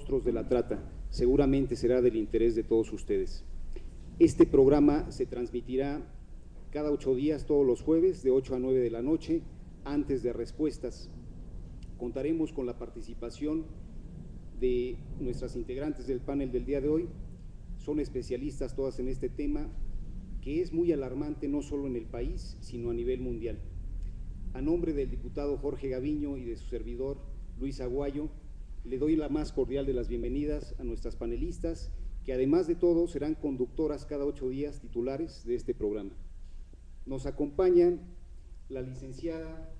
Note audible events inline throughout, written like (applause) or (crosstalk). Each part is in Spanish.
Rostros de la Trata. Seguramente será del interés de todos ustedes. Este programa se transmitirá cada ocho días, todos los jueves, de 8 a 9 de la noche, antes de respuestas. Contaremos con la participación de nuestras integrantes del panel del día de hoy. Son especialistas todas en este tema, que es muy alarmante no solo en el país, sino a nivel mundial. A nombre del diputado Jorge Gaviño y de su servidor Luis Aguayo, le doy la más cordial de las bienvenidas a nuestras panelistas, que además de todo serán conductoras cada ocho días titulares de este programa. Nos acompañan la licenciada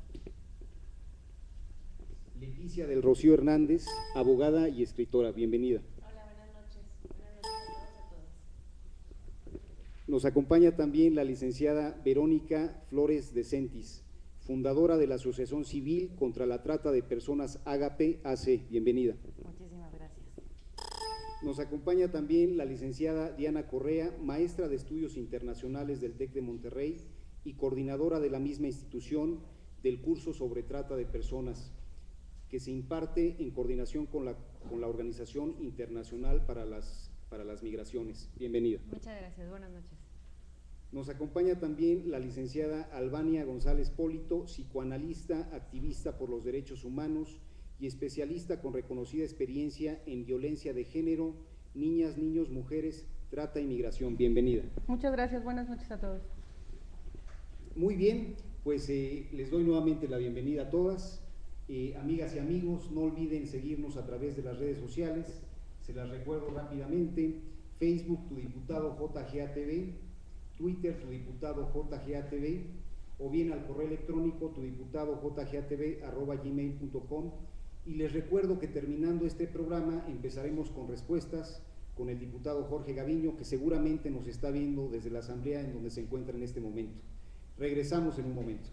Leticia del Rocío Hernández, abogada y escritora. Bienvenida. Hola, buenas noches. Buenas noches a todos. Nos acompaña también la licenciada Verónica Flores de Centis, fundadora de la Asociación Civil contra la Trata de Personas Agape AC. Bienvenida. Muchísimas gracias. Nos acompaña también la licenciada Diana Correa, maestra de Estudios Internacionales del TEC de Monterrey y coordinadora de la misma institución del curso sobre trata de personas que se imparte en coordinación con la, con la Organización Internacional para las, para las Migraciones. Bienvenida. Muchas gracias. Buenas noches. Nos acompaña también la licenciada Albania González Polito, psicoanalista, activista por los derechos humanos y especialista con reconocida experiencia en violencia de género, niñas, niños, mujeres, trata y migración. Bienvenida. Muchas gracias, buenas noches a todos. Muy bien, pues eh, les doy nuevamente la bienvenida a todas. Eh, amigas y amigos, no olviden seguirnos a través de las redes sociales. Se las recuerdo rápidamente. Facebook, tu diputado JGATV, Twitter, tu diputado JGATV, o bien al correo electrónico tu diputado gmail.com. Y les recuerdo que terminando este programa empezaremos con respuestas con el diputado Jorge Gaviño, que seguramente nos está viendo desde la asamblea en donde se encuentra en este momento. Regresamos en un momento.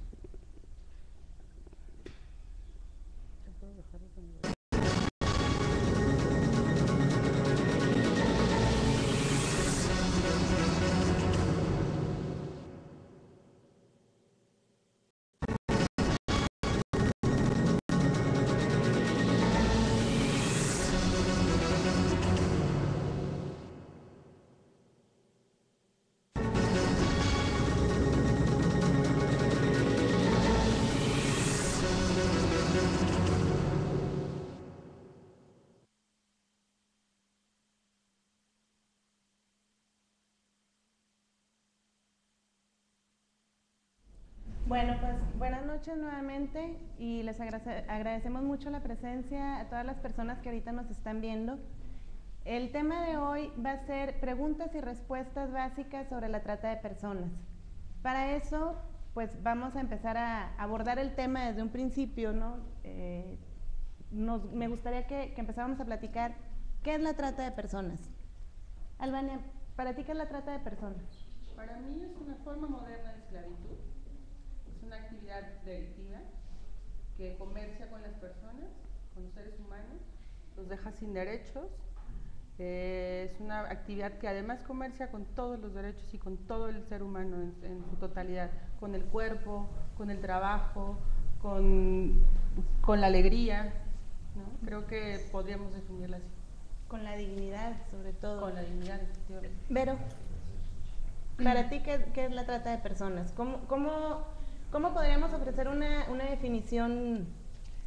Noches nuevamente y les agradece- agradecemos mucho la presencia a todas las personas que ahorita nos están viendo. El tema de hoy va a ser preguntas y respuestas básicas sobre la trata de personas. Para eso, pues vamos a empezar a abordar el tema desde un principio, ¿no? Eh, nos- me gustaría que, que empezáramos a platicar qué es la trata de personas. Albania, ¿para ti qué es la trata de personas? Para mí es una forma moderna de esclavitud, actividad delictiva que comercia con las personas, con los seres humanos, los deja sin derechos. eh, es una actividad que además comercia con todos los derechos y con todo el ser humano en, en su totalidad, con el cuerpo, con el trabajo, con, con la alegría. ¿no? Creo que podríamos definirla así, Con la dignidad, sobre todo. con la dignidad, efectivamente. Vero, para ti, ¿qué, qué es la trata de personas? ¿Cómo, cómo, cómo podríamos ofrecer una, una definición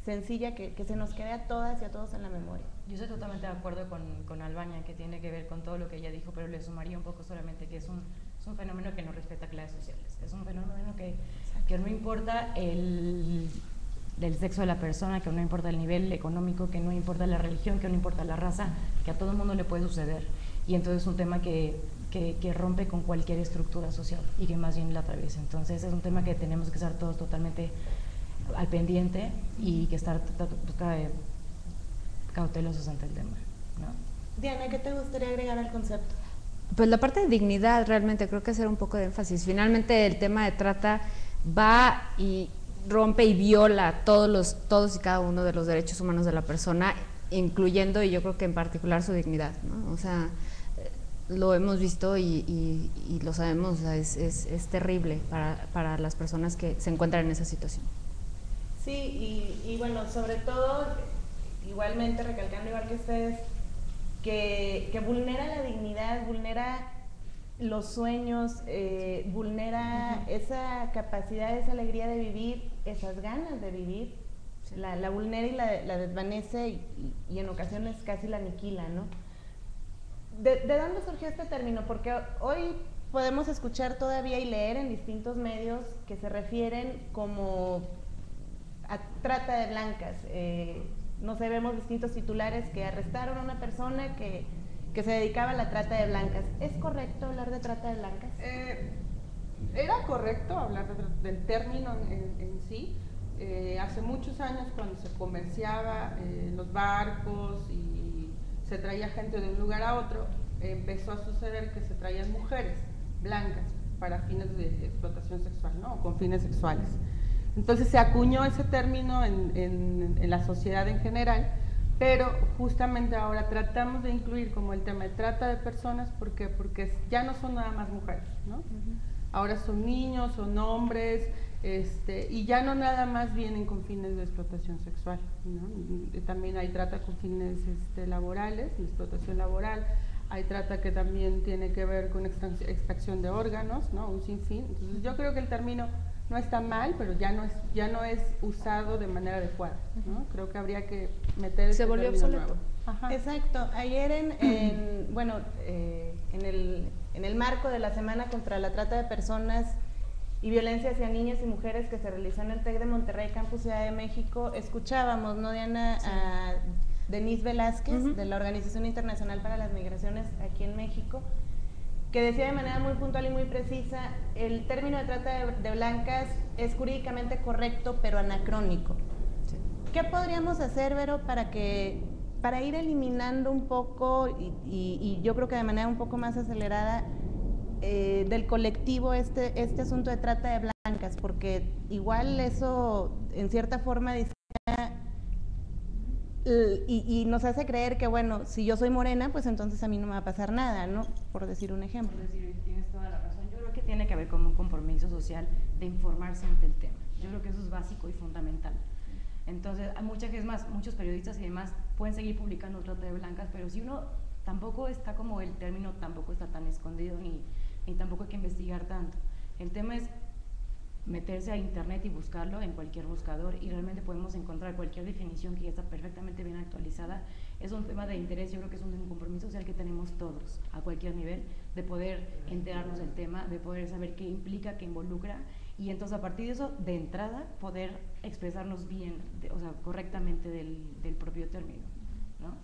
sencilla que, que se nos quede a todas y a todos en la memoria? Yo estoy totalmente de acuerdo con, con Albania, que tiene que ver con todo lo que ella dijo, pero le sumaría un poco solamente que es un, es un fenómeno que no respeta clases sociales. Es un fenómeno que, que no importa el, el sexo de la persona, que no importa el nivel económico, que no importa la religión, que no importa la raza, que a todo el mundo le puede suceder. Y entonces es un tema que, que, que rompe con cualquier estructura social y que más bien la atraviesa. Entonces es un tema que tenemos que estar todos totalmente al pendiente y que estar ca- cautelosos ante el tema. ¿no? Diana, ¿qué te gustaría agregar al concepto? Pues la parte de dignidad realmente creo que hacer un poco de énfasis. Finalmente el tema de trata va y rompe y viola todos los todos y cada uno de los derechos humanos de la persona, incluyendo y yo creo que en particular su dignidad, ¿no? O sea, eh, lo hemos visto y, y- y lo sabemos, o sea, es, es- es terrible para, para las personas que se encuentran en esa situación. Sí, y, y bueno, sobre todo, igualmente recalcando igual que ustedes, que, que vulnera la dignidad, vulnera los sueños, eh, vulnera esa capacidad, esa alegría de vivir, esas ganas de vivir, la, la, vulnera y la, la desvanece y, y, en ocasiones casi la aniquila, ¿no? ¿De, ¿De, dónde surgió este término? Porque hoy podemos escuchar todavía y leer en distintos medios que se refieren como a trata de blancas. Eh, no sé, vemos distintos titulares que arrestaron a una persona que que se dedicaba a la trata de blancas. ¿Es correcto hablar de trata de blancas? Eh, era correcto hablar de, del término en, en sí. Eh, hace muchos años cuando se comerciaba eh, los barcos y se traía gente de un lugar a otro, empezó a suceder que se traían mujeres blancas para fines de explotación sexual, ¿no? con fines sexuales. Entonces se acuñó ese término en, en, en la sociedad en general pero justamente ahora tratamos de incluir como el tema de trata de personas, ¿por qué? Porque ya no son nada más mujeres, ¿no? Uh -huh. Ahora son niños, son hombres, este, y ya no nada más vienen con fines de explotación sexual, ¿no? También hay trata con fines este, laborales, de explotación laboral, hay trata que también tiene que ver con extracción de órganos, ¿no? Un sinfín. Entonces yo creo que el término no está mal, pero ya no es, ya no es usado de manera adecuada. ¿no? Creo que habría que meter Se este volvió obsoleto. Exacto. Ayer en, en bueno, eh, en, el, en el marco de la Semana contra la Trata de Personas y Violencia hacia Niñas y Mujeres que se realizó en el TEC de Monterrey, Campus Ciudad de México, escuchábamos, ¿no, Diana? Sí. A Denise Velázquez, uh -huh. de la Organización Internacional para las Migraciones aquí en México, que decía de manera muy puntual y muy precisa, el término de trata de, de blancas es jurídicamente correcto, pero anacrónico. Sí. ¿Qué podríamos hacer, Vero, para que para ir eliminando un poco, y, y, y yo creo que de manera un poco más acelerada, eh, del colectivo este, este asunto de trata de blancas? Porque igual eso, en cierta forma, y, y, nos hace creer que, bueno, si yo soy morena, pues entonces a mí no me va a pasar nada, ¿no? Por decir un ejemplo. Por decir, tienes toda la razón. Yo creo que tiene que ver con un compromiso social de informarse ante el tema. Yo creo que eso es básico y fundamental. Entonces, hay muchas es más, muchos periodistas y demás pueden seguir publicando trata de blancas, pero si uno tampoco está como el término, tampoco está tan escondido ni, ni tampoco hay que investigar tanto. El tema es meterse a internet y buscarlo en cualquier buscador y realmente podemos encontrar cualquier definición que ya está perfectamente bien actualizada. Es un tema de interés, yo creo que es un compromiso social que tenemos todos a cualquier nivel de poder enterarnos del tema, de poder saber qué implica, qué involucra y entonces a partir de eso, de entrada, poder expresarnos bien, de, o sea, correctamente del, del propio término, ¿no?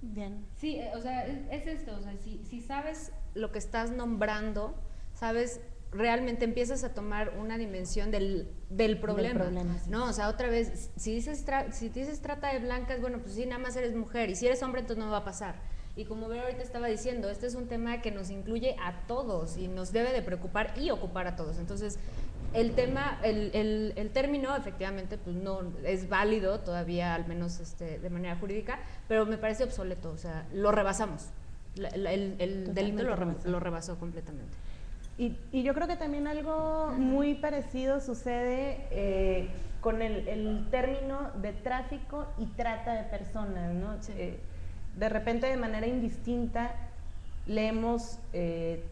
Bien. Sí, eh, o sea, es, es esto, o sea, si, si sabes lo que estás nombrando, sabes realmente empiezas a tomar una dimensión del, del problema, del problema sí. ¿no? O sea, otra vez, si dices, si dices trata de blancas, bueno, pues sí, nada más eres mujer, y si eres hombre, entonces no va a pasar. Y como Vero ahorita estaba diciendo, este es un tema que nos incluye a todos y nos debe de preocupar y ocupar a todos. Entonces, el tema, el, el, el término efectivamente pues no es válido todavía, al menos este, de manera jurídica, pero me parece obsoleto, o sea, lo rebasamos. La, la, el, el delito lo, lo rebasó completamente. Y, y, yo creo que también algo muy parecido sucede eh, con el, el, término de tráfico y trata de personas, ¿no? Sí. Eh, de repente de manera indistinta leemos eh,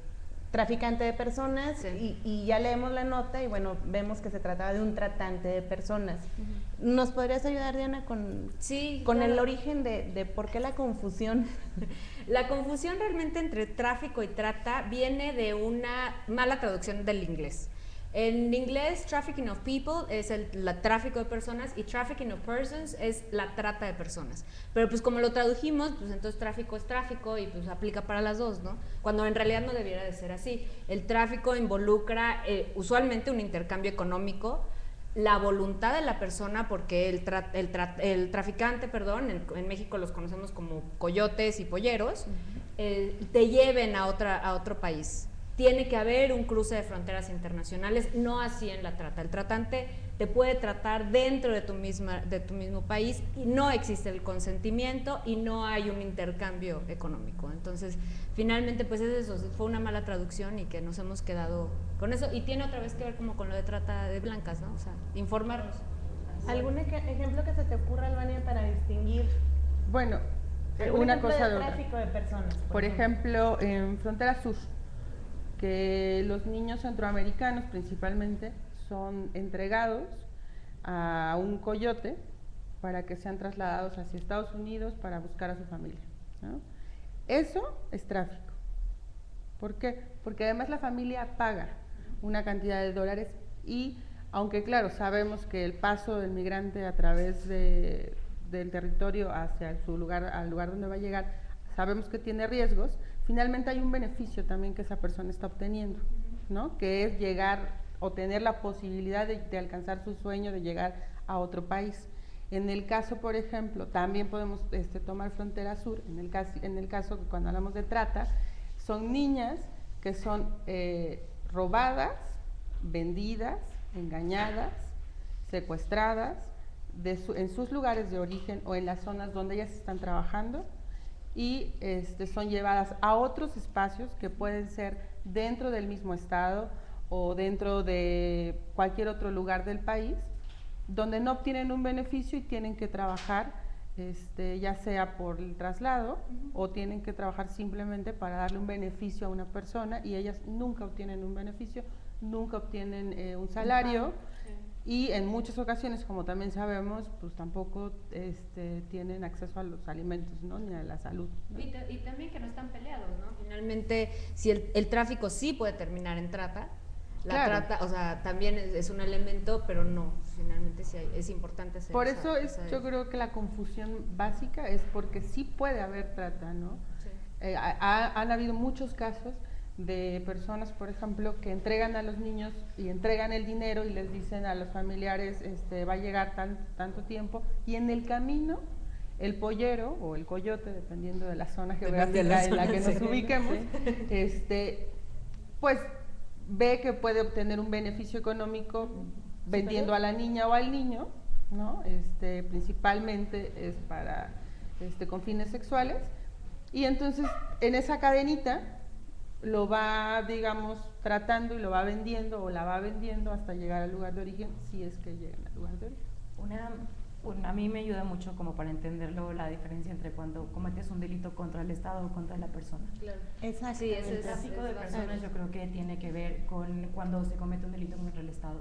traficante de personas sí. y, y, ya leemos la nota y bueno, vemos que se trataba de un tratante de personas. Uh -huh. ¿Nos podrías ayudar, Diana, con, sí, con claro. el origen de, de por qué la confusión? (laughs) La confusión realmente entre tráfico y trata viene de una mala traducción del inglés. En inglés, trafficking of people es el tráfico de personas y trafficking of persons es la trata de personas. Pero pues como lo tradujimos, pues entonces tráfico es tráfico y pues aplica para las dos, ¿no? Cuando en realidad no debiera de ser así. El tráfico involucra eh, usualmente un intercambio económico, la voluntad de la persona, porque el, tra el, tra el traficante, perdón, en, en, México los conocemos como coyotes y polleros, uh -huh. eh, te lleven a, otra, a otro país. Tiene que haber un cruce de fronteras internacionales, no así en la trata. El tratante te puede tratar dentro de tu, misma, de tu mismo país y no existe el consentimiento y no hay un intercambio económico. Entonces, finalmente, pues es eso, fue una mala traducción y que nos hemos quedado con eso. Y tiene otra vez que ver como con lo de trata de blancas, ¿no? O sea, informarnos. ¿Algún ejemplo que se te ocurra, Albania, para distinguir? Bueno, una cosa de, tráfico de personas. Por, ejemplo, en Frontera Sur, que los niños centroamericanos principalmente son entregados a un coyote para que sean trasladados hacia Estados Unidos para buscar a su familia. Eso es tráfico. ¿Por qué? Porque además la familia paga una cantidad de dólares y aunque claro, sabemos que el paso del migrante a través de, del territorio hacia su lugar, al lugar donde va a llegar, sabemos que tiene riesgos, finalmente hay un beneficio también que esa persona está obteniendo, ¿no? Que es llegar o tener la posibilidad de, alcanzar su sueño de llegar a otro país. En el caso, por ejemplo, también podemos este, tomar frontera sur, en el, caso, en el caso cuando hablamos de trata, son niñas que son eh, robadas, vendidas, engañadas, secuestradas en sus lugares de origen o en las zonas donde ellas están trabajando y este, son llevadas a otros espacios que pueden ser dentro del mismo estado o dentro de cualquier otro lugar del país, donde no obtienen un beneficio y tienen que trabajar, este, ya sea por el traslado o tienen que trabajar simplemente para darle un beneficio a una persona y ellas nunca obtienen un beneficio, nunca obtienen eh, un salario y en muchas ocasiones, como también sabemos, pues tampoco este, tienen acceso a los alimentos, ¿no? Ni a la salud. Y, también que no están peleados, ¿no? Finalmente, si el, el, tráfico sí puede terminar en trata, la trata, o sea, también es, un elemento, pero no, finalmente sí es importante hacer Por eso es, yo creo que la confusión básica es porque sí puede haber trata, ¿no? Eh, han habido muchos casos de personas, por ejemplo, que entregan a los niños y entregan el dinero y les dicen a los familiares, este, va a llegar tanto tiempo, y en el camino el pollero o el coyote, dependiendo de la zona geográfica en la que nos ubiquemos, este, pues ve que puede obtener un beneficio económico vendiendo a la niña o al niño, ¿no? Este, principalmente es para este, con fines sexuales, y entonces en esa cadenita lo va, digamos, tratando y lo va vendiendo o la va vendiendo hasta llegar al lugar de origen, si es que llegan al lugar de origen. Una, a mí me ayuda mucho como para entenderlo la diferencia entre cuando cometes un delito contra el Estado o contra la persona. Claro. Exacto. Sí, el tráfico de personas yo creo que tiene que ver con cuando se comete un delito contra el Estado,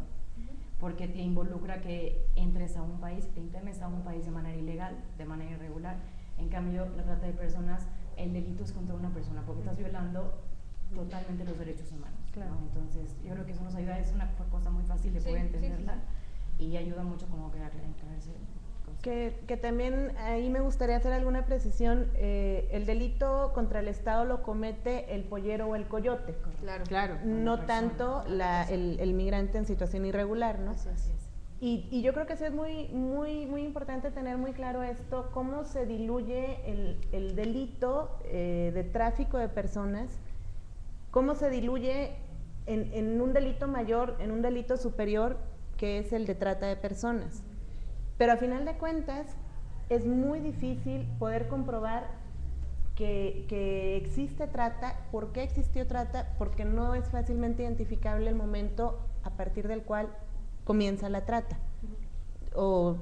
porque te involucra que entres a un país, te internes a un país de manera ilegal, de manera irregular. En cambio, la trata de personas, el delito es contra una persona, porque estás violando totalmente los derechos humanos. Entonces, yo creo que eso nos ayuda, es una cosa muy fácil de poder entenderla y ayuda mucho como que a aclararse. Que, que, también ahí me gustaría hacer alguna precisión. Eh, el delito contra el Estado lo comete el pollero o el coyote. Claro, claro. No tanto la, el, el, migrante en situación irregular, ¿no? Así, es. Y, y, yo creo que eso es muy, muy, muy importante tener muy claro esto, cómo se diluye el, el delito eh, de tráfico de personas cómo se diluye en, un delito mayor, en un delito superior, que es el de trata de personas. Pero a final de cuentas, es muy difícil poder comprobar que, existe trata. ¿Por qué existió trata? Porque no es fácilmente identificable el momento a partir del cual comienza la trata. O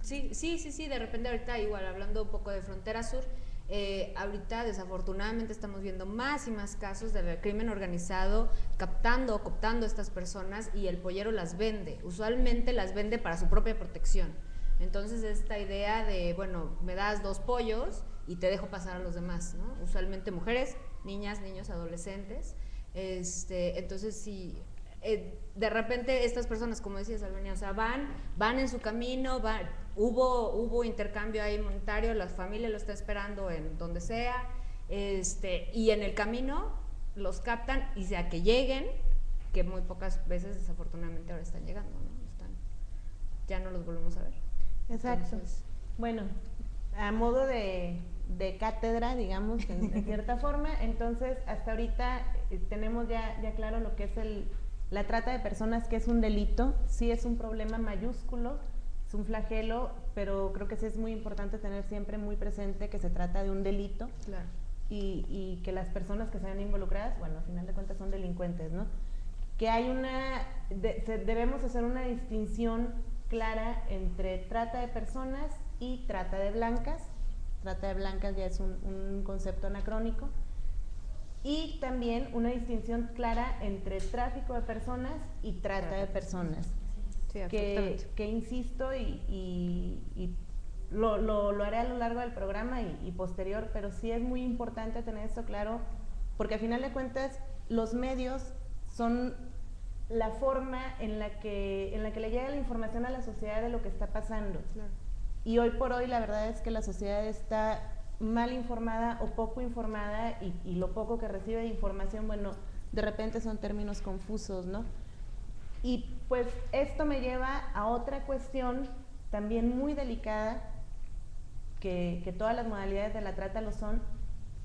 sí, sí, sí, sí, de repente ahorita igual hablando un poco de Frontera Sur, eh, ahorita desafortunadamente estamos viendo más y más casos de crimen organizado captando o cooptando a estas personas y el pollero las vende. Usualmente las vende para su propia protección. Entonces esta idea de, bueno, me das dos pollos y te dejo pasar a los demás. Usualmente mujeres, niñas, niños, adolescentes. Este, entonces si eh, de repente estas personas, como decías Albania, o sea, van, van en su camino, van, hubo, hubo intercambio ahí monetario, la familia lo está esperando en donde sea, este, y en el camino los captan y sea que lleguen, que muy pocas veces desafortunadamente ahora están llegando, ¿no? Están, ya no los volvemos a ver. Exacto. bueno, a modo de, de cátedra, digamos, en, cierta (laughs) forma, entonces hasta ahorita eh, tenemos ya, ya claro lo que es el, la trata de personas, que es un delito, sí es un problema mayúsculo, un flagelo, pero creo que sí es muy importante tener siempre muy presente que se trata de un delito y, que las personas que sean involucradas, bueno, al final de cuentas son delincuentes, ¿no? Que hay una, debemos hacer una distinción clara entre trata de personas y trata de blancas, trata de blancas ya es un, un concepto anacrónico. Y también una distinción clara entre tráfico de personas y trata de personas. Sí, que, que insisto y, y- y lo, lo- lo haré a lo largo del programa y, y posterior, pero sí es muy importante tener esto claro, porque al final de cuentas los medios son la forma en la que, en la que le llega la información a la sociedad de lo que está pasando. Y hoy por hoy la verdad es que la sociedad está mal informada o poco informada y, lo poco que recibe de información, bueno, de repente son términos confusos, ¿no? Y pues esto me lleva a otra cuestión también muy delicada, que, que todas las modalidades de la trata lo son,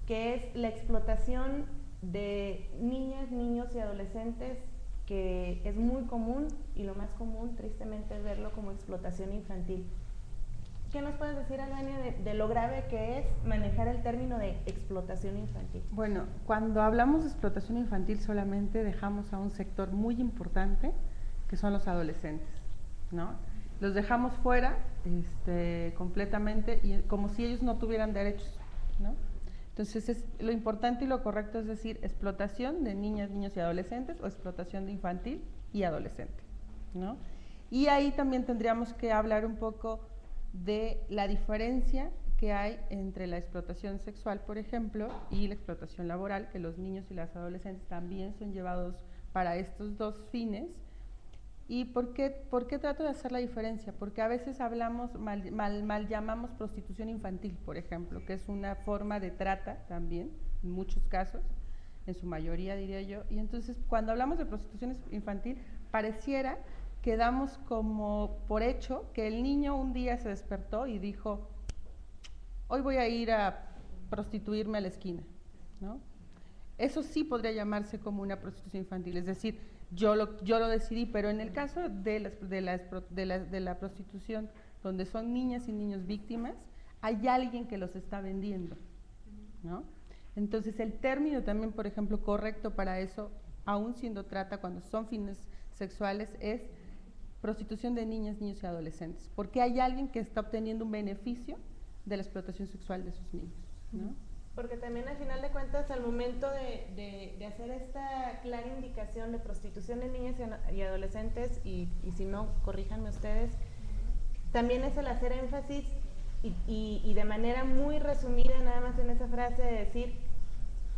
que es la explotación de niñas, niños y adolescentes, que es muy común y lo más común tristemente es verlo como explotación infantil. ¿Qué nos puedes decir, Albania, de, de lo grave que es manejar el término de explotación infantil? Bueno, cuando hablamos de explotación infantil solamente dejamos a un sector muy importante, que son los adolescentes, ¿no? Los dejamos fuera este, completamente y como si ellos no tuvieran derechos, ¿no? Entonces, es, lo importante y lo correcto es decir explotación de niñas, niños y adolescentes o explotación de infantil y adolescente, ¿no? Y ahí también tendríamos que hablar un poco de la diferencia que hay entre la explotación sexual, por ejemplo, y la explotación laboral, que los niños y las adolescentes también son llevados para estos dos fines. ¿Y por qué, por qué trato de hacer la diferencia? Porque a veces hablamos, mal, mal, mal llamamos prostitución infantil, por ejemplo, que es una forma de trata también, en muchos casos, en su mayoría diría yo. Y entonces cuando hablamos de prostitución infantil, pareciera que damos como por hecho que el niño un día se despertó y dijo, hoy voy a ir a prostituirme a la esquina, ¿no? Eso sí podría llamarse como una prostitución infantil, es decir, yo lo, yo lo decidí, pero en el caso de, las- de la- de la prostitución, donde son niñas y niños víctimas, hay alguien que los está vendiendo, ¿no? Entonces el término también, por ejemplo, correcto para eso, aún siendo trata cuando son fines sexuales, es prostitución de niñas, niños y adolescentes, porque hay alguien que está obteniendo un beneficio de la explotación sexual de sus niños, ¿no? Porque también al final de cuentas, al momento de, de- hacer esta clara indicación de prostitución de niñas y adolescentes, y, y si no, corríjanme ustedes, también es el hacer énfasis y- y de manera muy resumida, nada más en esa frase, de decir,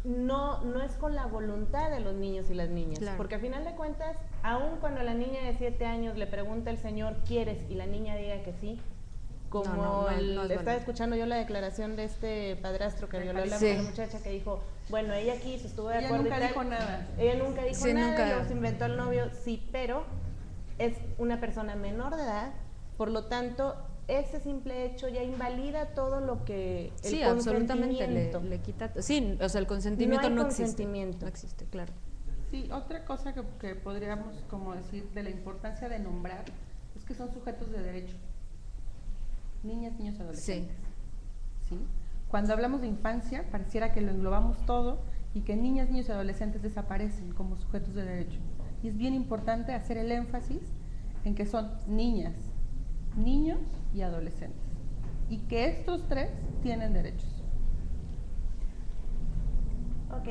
no, no es con la voluntad de los niños y las niñas. Claro. Porque al final de cuentas, aun cuando la niña de 7 años le pregunta al señor, ¿quieres? y la niña diga que sí, como No, no, no es- el- no es estaba bueno. escuchando yo la declaración de este padrastro que violó a la, Sí. a muchacha que dijo, bueno, ella quiso, estuvo de Ella acuerdo y nunca tal. dijo nada. Ella nunca dijo Sí, nada, nunca. se inventó el novio, sí, pero es una persona menor de edad, por lo tanto, ese simple hecho ya invalida todo lo que el Sí, absolutamente le, consentimiento. le quita. Sí, o sea, el consentimiento No no, hay existe. consentimiento. No existe, claro. Sí, otra cosa que, que podríamos como decir de la importancia de nombrar es que son sujetos de derecho. Niñas, niños, adolescentes. Sí. Cuando hablamos de infancia, pareciera que lo englobamos todo y que niñas, niños y adolescentes desaparecen como sujetos de derecho. Y es bien importante hacer el énfasis en que son niñas, niños y adolescentes. Y que estos tres tienen derechos. Ok,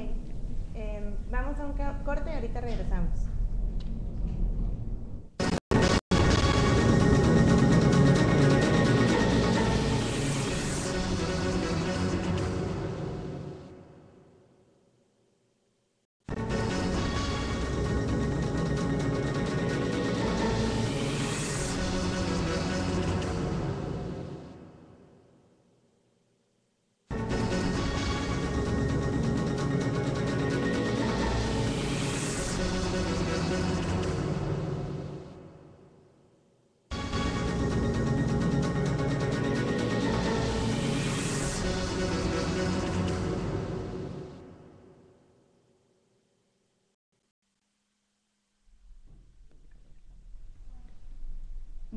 em, vamos a un corte y ahorita regresamos.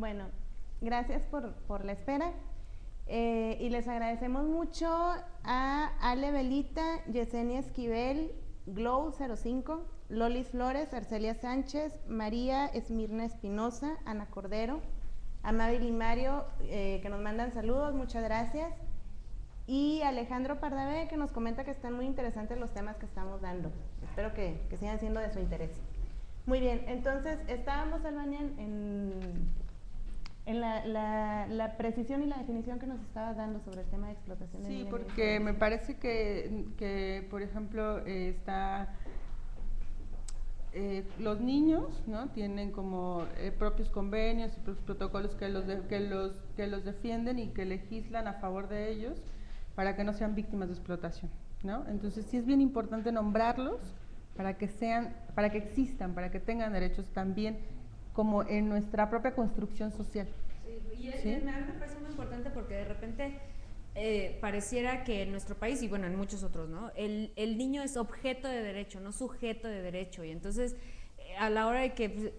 Bueno, gracias por, por la espera. Eh, y les agradecemos mucho a Ale Belita, Yesenia Esquivel, Glow 05, Lolis Flores, Arcelia Sánchez, María Esmirna Espinosa, Ana Cordero, a Mavi Limario, eh, que nos mandan saludos, muchas gracias. y Alejandro Pardavé, que nos comenta que están muy interesantes los temas que estamos dando. Espero que, que sigan siendo de su interés. Muy bien, entonces estábamos, Albanian, en, en la, la, la, precisión y la definición que nos estabas dando sobre el tema de explotación. Sí, porque me parece que, que por ejemplo, eh, está... Eh, los niños ¿no? tienen como eh, propios convenios y protocolos que los, de, que, los, que los defienden y que legislan a favor de ellos para que no sean víctimas de explotación. ¿no? Entonces sí es bien importante nombrarlos para que sean, para que existan, para que tengan derechos también como en nuestra propia construcción social. Y es, ¿Sí? me parece muy importante porque de repente eh, pareciera que en nuestro país y bueno, en muchos otros, ¿no? El, el, niño es objeto de derecho, no sujeto de derecho. Y entonces, eh, a la hora de que, pues,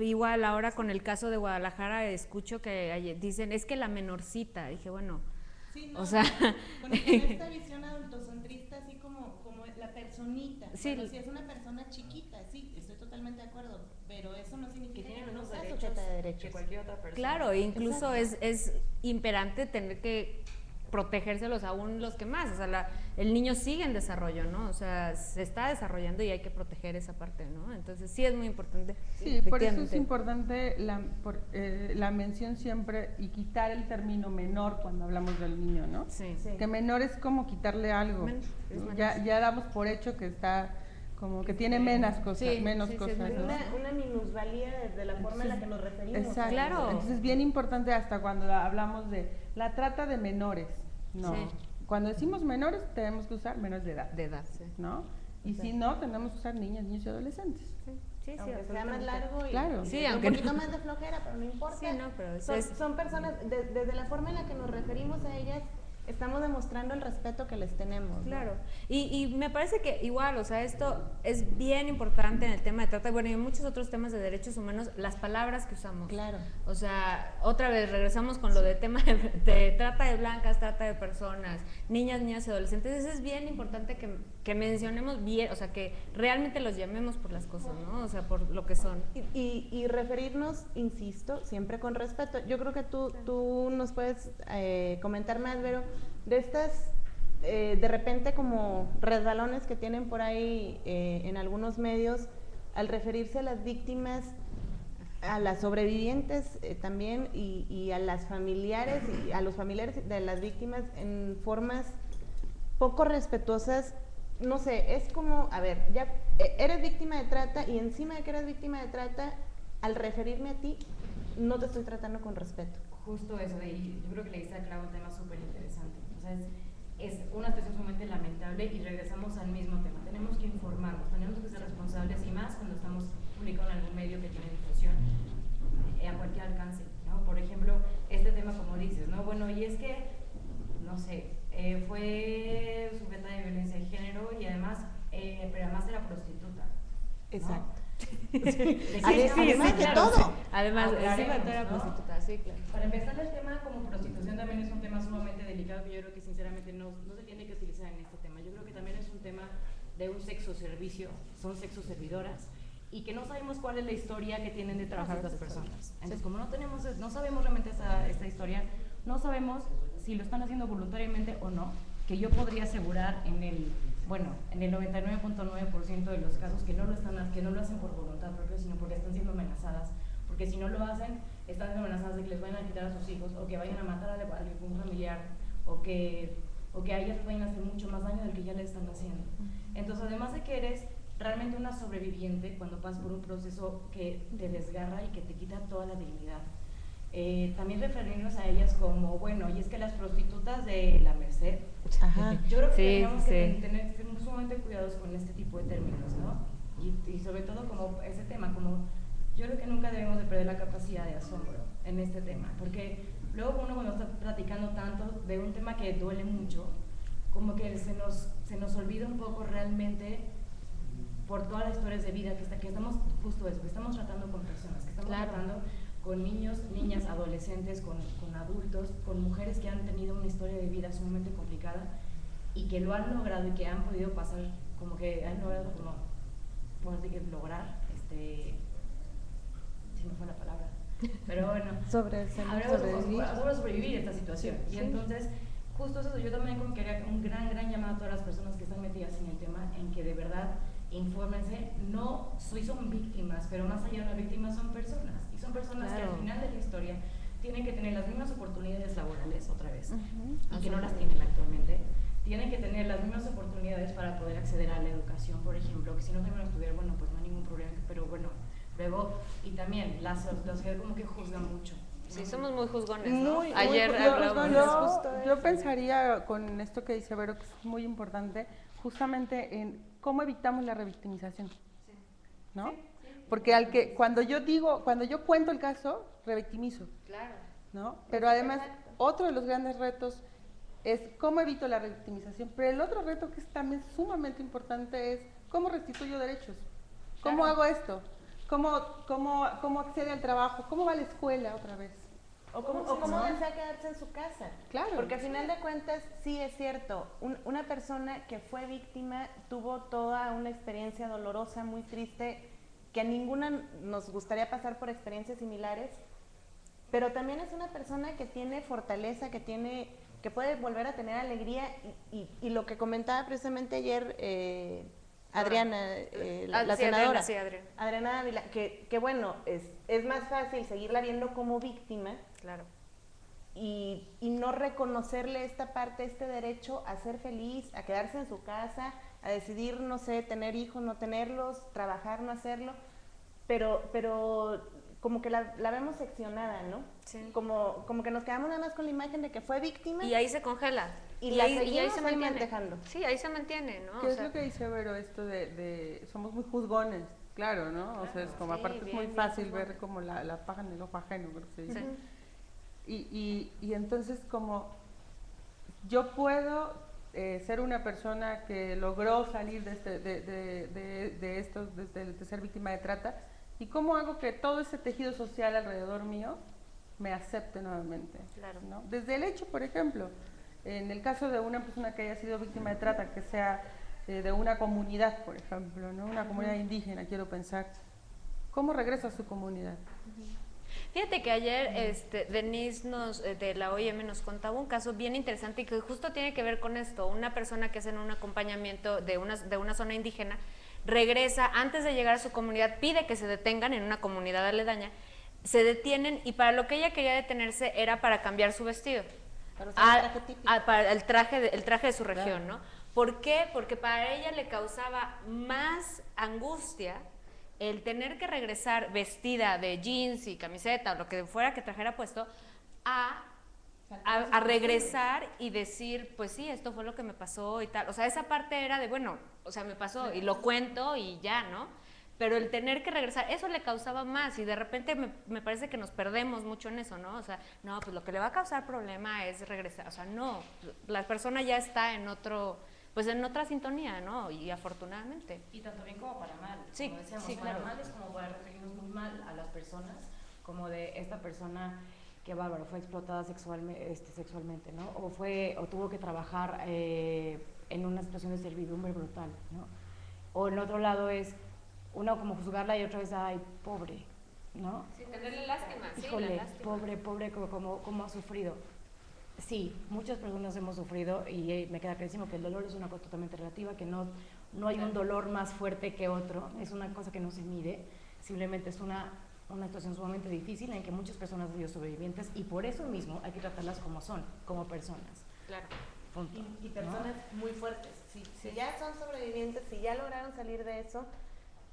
igual ahora con el caso de Guadalajara, escucho que dicen, es que la menorcita. Dije, bueno, sí, no, o sea... Con, (laughs) esta visión adultocentrista, así como, como la personita. Sí, si es una persona chiquita, sí, estoy totalmente de acuerdo, pero eso no significa que, no sea sujeta de derecho que cualquier otra persona. Claro, incluso es, es imperante tener que protegérselos aún los que más, o sea, la, el niño sigue en desarrollo, ¿no? O sea, se está desarrollando y hay que proteger esa parte, ¿no? Entonces sí es muy importante. Sí, por eso es importante la, por, eh, la mención siempre y quitar el término menor cuando hablamos del niño, ¿no? Sí. sí. Que menor es como quitarle algo. Men ya, ya damos por hecho que está como que tiene menos cosas, sí, menos sí, cosas. Sí, ¿no? una, una, minusvalía desde la forma en la que nos referimos. Exacto. Claro. Entonces es bien importante hasta cuando hablamos de la trata de menores, no. Cuando decimos menores tenemos que usar menores de edad. De edad, ¿no? Y si no, tenemos que usar niñas, niños y adolescentes. Sí, sí, aunque sea más largo y, claro. sí, aunque un poquito no. más de flojera, pero no importa. Sí, no, pero son, es... son personas, de, desde la forma en la que nos referimos a ellas, estamos demostrando el respeto que les tenemos. Claro. Y, y, me parece que igual, o sea, esto es bien importante en el tema de trata, bueno, y en muchos otros temas de derechos humanos, las palabras que usamos. Claro. O sea, otra vez regresamos con lo de tema de, de trata de blancas, trata de personas, niñas, niñas y adolescentes. Eso es bien importante que, que, mencionemos bien, o sea, que realmente los llamemos por las cosas, ¿no? O sea, por lo que son. Y, y, y referirnos, insisto, siempre con respeto. Yo creo que tú, tú nos puedes eh, comentar más, Vero, de estas, eh, de repente como resbalones que tienen por ahí eh, en algunos medios al referirse a las víctimas, a las sobrevivientes eh, también y, y, a las familiares y a los familiares de las víctimas en formas poco respetuosas. No sé, es como, a ver, ya eres víctima de trata y encima de que eres víctima de trata, al referirme a ti, no te estoy tratando con respeto. Justo eso, y yo creo que le dice a Clau un tema súper interesante. O sea, es, es, una situación sumamente lamentable y regresamos al mismo tema. Tenemos que informarnos, tenemos que ser responsables y más cuando estamos publicando en algún medio que tiene difusión eh, a cualquier alcance. Por ejemplo, este tema como dices, ¿no? Bueno, y es que, no sé, eh, fue sujeta de violencia de género y además, eh, pero además era prostituta. Exacto. ¿no? (laughs) Sí, sí, además de claro, todo. Además, encima era ¿no? prostituta, sí, claro. Para empezar, el tema como prostitución también es un tema sumamente delicado que yo creo que sinceramente no, no se tiene que utilizar en este tema. Yo creo que también es un tema de un sexo servicio, son sexo servidoras y que no sabemos cuál es la historia que tienen de trabajar estas personas. Entonces, como no tenemos, no sabemos realmente esa, esta historia, no sabemos si lo están haciendo voluntariamente o no, que yo podría asegurar en el, bueno, en el 99.9% de los casos que no lo están, que no lo hacen por voluntad propia, sino porque están siendo amenazadas, porque si no lo hacen, están amenazadas de que les vayan a quitar a sus hijos o que vayan a matar a algún familiar o que, o que a ellas a hacer mucho más daño del que ya le están haciendo. Entonces, además de que eres realmente una sobreviviente cuando pasas por un proceso que te desgarra y que te quita toda la dignidad. Eh, también referirnos a ellas como, bueno, y es que las prostitutas de la Merced, Ajá. yo creo que Sí, tenemos sí. que tener, ser sumamente cuidadosos con este tipo de términos, ¿no? Y, y sobre todo como ese tema, como yo creo que nunca debemos de perder la capacidad de asombro en este tema, porque luego uno cuando está platicando tanto de un tema que duele mucho, como que se nos, se nos olvida un poco realmente por todas las historias de vida que, está, que estamos, justo eso, que estamos tratando con personas, que estamos Claro. tratando con niños, niñas, adolescentes, con, con adultos, con mujeres que han tenido una historia de vida sumamente complicada y que lo han logrado y que han podido pasar, como que han logrado como, podemos decir que lograr, este, se me fue la palabra, pero bueno, (laughs) Sobre, sobrevivir. sobre sobrevivir esta situación. Y entonces, justo eso, yo también como quería un gran, gran llamado a todas las personas que están metidas en el tema, en que de verdad infórmense, no soy son víctimas, pero más allá de una víctima son personas, y son personas que al final de la historia tienen que tener las mismas oportunidades laborales otra vez, aunque no las tienen actualmente, tienen que tener las mismas oportunidades para poder acceder a la educación, por ejemplo, que si no también estudiar, bueno, pues no hay ningún problema, pero bueno, luego, y también la sociedad como que juzga mucho. Sí, somos muy juzgones, Muy, Ayer muy, hablábamos. yo, yo pensaría con esto que dice Vero, que es muy importante, justamente en cómo evitamos la revictimización. ¿No? Porque al que, cuando yo digo, cuando yo cuento el caso, revictimizo. Claro. ¿no? Pero además, otro de los grandes retos es cómo evito la revictimización. Pero el otro reto que es también sumamente importante es cómo restituyo derechos. ¿Cómo Claro. hago esto? ¿Cómo, cómo, ¿Cómo accede al trabajo? ¿Cómo va a la escuela otra vez? O cómo, o cómo desea quedarse en su casa. Claro. Porque al final de cuentas, sí es cierto, un- una persona que fue víctima tuvo toda una experiencia dolorosa, muy triste, que a ninguna nos gustaría pasar por experiencias similares, pero también es una persona que tiene fortaleza, que tiene que puede volver a tener alegría y, y- y lo que comentaba precisamente ayer eh, Adriana, eh, la, Ah, la sí, senadora. Adriana, sí, Adriana. Adriana que, que bueno, es, es más fácil seguirla viendo como víctima Claro. y, y no reconocerle esta parte, este derecho a ser feliz, a quedarse en su casa, a decidir, no sé, tener hijos, no tenerlos, trabajar, no hacerlo, pero, pero como que la, la vemos seccionada, ¿no? Sí. Como, como que nos quedamos nada más con la imagen de que fue víctima. Y ahí se congela. Y la ahí, seguimos se ahí mantiene. mantejando. Sí, ahí se mantiene, ¿no? ¿Qué O es sea, lo que dice Vero esto de, de somos muy juzgones? Claro, ¿no? o sea, es como sí, aparte es muy fácil ver como la, la paja en el ojo ajeno, creo que se dice. Sí. Y, y, y entonces como yo puedo eh, ser una persona que logró salir de, este, de, de, de, esto, de ser víctima de trata, ¿y cómo hago que todo ese tejido social alrededor mío me acepte nuevamente? Claro. ¿no? Desde el hecho, por ejemplo, en el caso de una persona que haya sido víctima de trata, que sea eh, de una comunidad, por ejemplo, ¿no? una comunidad indígena, quiero pensar, ¿cómo regresa a su comunidad? Fíjate que ayer este, Denise nos, eh, de la OIM nos contaba un caso bien interesante y que justo tiene que ver con esto. Una persona que es en un acompañamiento de una, de una zona indígena regresa antes de llegar a su comunidad, pide que se detengan en una comunidad aledaña, se detienen y para lo que ella quería detenerse era para cambiar su vestido. Para usar el traje típico. a- para el traje de, el traje de su región, ¿no? ¿Por qué? Porque para ella le causaba más angustia el tener que regresar vestida de jeans y camiseta o lo que fuera que trajera puesto a, a, a regresar y decir, pues sí, esto fue lo que me pasó y tal. O sea, esa parte era de, bueno, o sea, me pasó y lo cuento y ya, ¿no? Pero el tener que regresar, eso le causaba más y de repente me, me parece que nos perdemos mucho en eso, ¿no? O sea, no, pues lo que le va a causar problema es regresar, o sea, no, la persona ya está en otro, pues en otra sintonía, ¿no? Y afortunadamente. Y tanto bien como para mal. Sí, como decíamos, sí, para claro. mal es como para referirnos muy mal a las personas, como de esta persona que bárbaro, fue explotada sexualmente, este, sexualmente, ¿no? O, fue, o tuvo que trabajar eh, en una situación de servidumbre brutal, ¿no? O en otro lado es, una como juzgarla y otra vez, ay, pobre, ¿no? Sí, tenerle lástima, Híjole, pobre, pobre, como, como, como ha sufrido. Sí, muchas personas hemos sufrido y eh, me queda clarísimo que el dolor es una cosa totalmente relativa, que no, no hay un dolor más fuerte que otro, es una cosa que no se mide, simplemente es una, una situación sumamente difícil en que muchas personas han sido sobrevivientes y por eso mismo hay que tratarlas como son, como personas. Claro. Punto. Y, y ¿no? personas muy fuertes. Si, si ya son sobrevivientes, si ya lograron salir de eso,